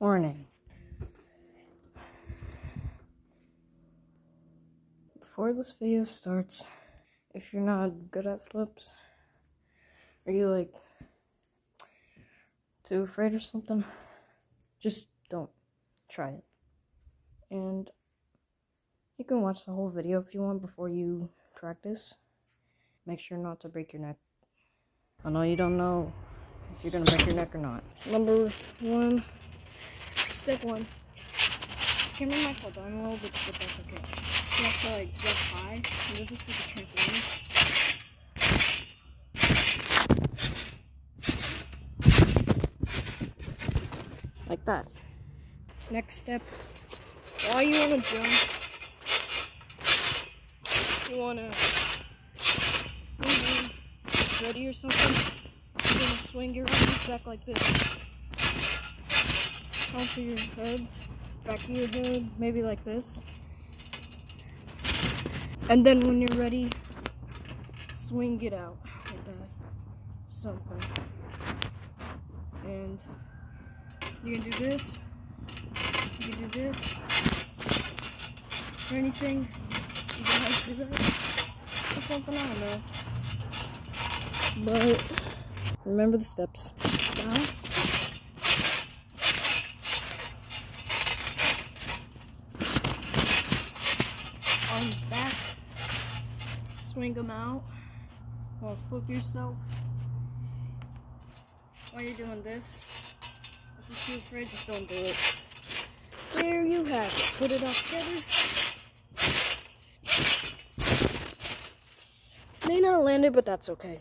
Warning. Before this video starts, if you're not good at flips, are you like too afraid or something, just don't try it. And you can watch the whole video if you want before you practice. Make sure not to break your neck. I know you don't know if you're gonna break your neck or not. Number one, step one. Camera might fall down a little bit, but that's okay. You have to like get high. And this is for the trampoline. Like that. Next step. While you wanna jump, you wanna ready or something. You're gonna swing your arms back like this. Onto your head, back of your head, maybe like this. And then when you're ready, swing it out like that. Something. And you can do this. You can do this. Or anything. You can like do that. Or something, I don't know. But remember the steps. Arms back. Swing them out. Or flip yourself. While you're doing this, if you're too afraid, just don't do it. There you have it. Put it all together. May not land it, but that's okay.